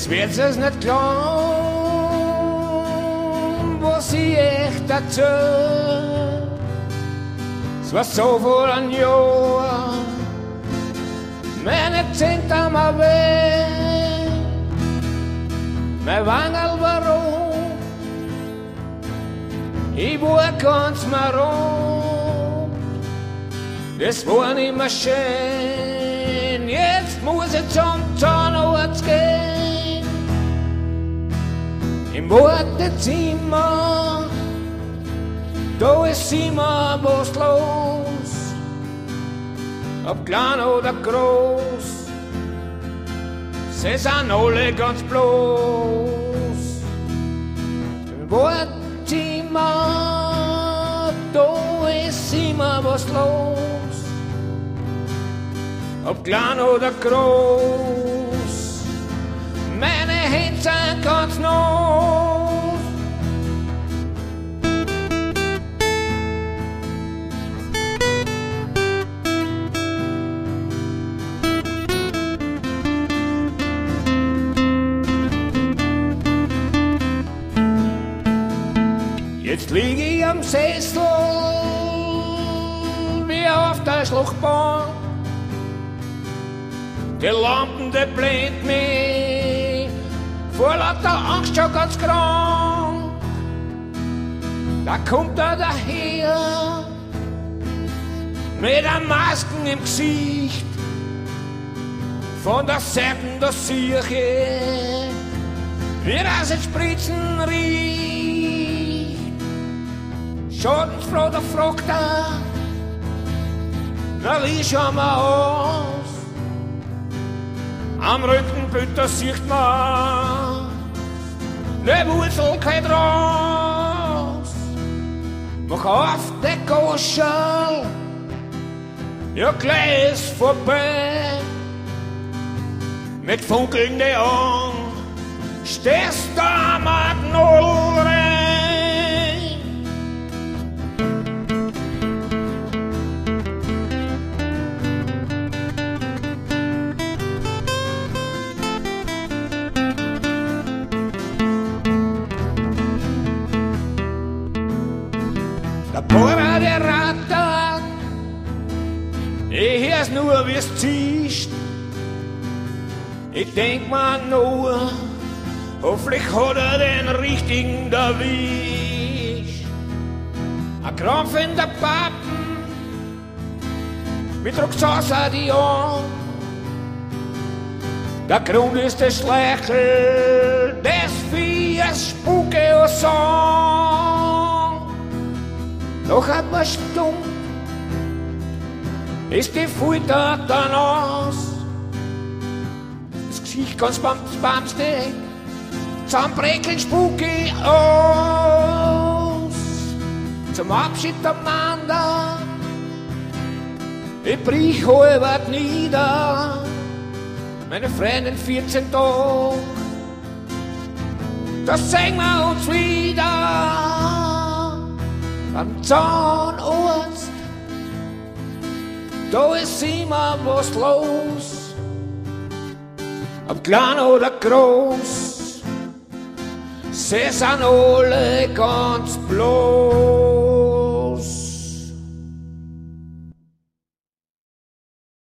Es wird es nicht glauben, was ich echt dazu. Es war so vor ein Jahr, meine Zent am weg, mein Wangel war rot, ich war ganz marot, das war nicht mehr schön, jetzt muss ich zum Zahnarzt gehen, im Wartezimmer da ist immer was los, ob klein oder groß, sie sind alle ganz bloß. Im Wartezimmer, da ist immer was los, ob klein oder groß, meine Hände sind ganz nah. Jetzt lieg ich am Sessel wie auf der Schluchtbahn. Die Lampen, die blendet mich vor lauter Angst schon ganz krank. Da kommt er daher mit der Masken im Gesicht. Von der Seite der Sirche, wie das jetzt Spritzen riecht. Schadensfroh, da fragt er, na wie schauen wir aus? Am Röntgenbilder sieht man, ne Wurzel kein raus. Mach auf, der Goschel, ja gleich ist vorbei. Mit funkelnden Augen stehst du am Magnol ich hör's nur, wie's ziehst. Ich denk mal nur, hoffentlich hat er den richtigen erwischt. Ein Krampf in der Pappen, mit er die an. Der Grund ist das Schleichel des Viehers Spuke und Song. Noch einmal stumm ist die Fulda dann aus. Das Gesicht ganz bams, bamstig, zusammenbrechen Spuke aus. Zum Abschied Amanda, ich brich halber nieder, meine Freundin 14 Tage, das sehen wir uns wieder beim Zahnarzt. Da ist immer was los, ob klein oder groß, sie sind alle ganz bloß.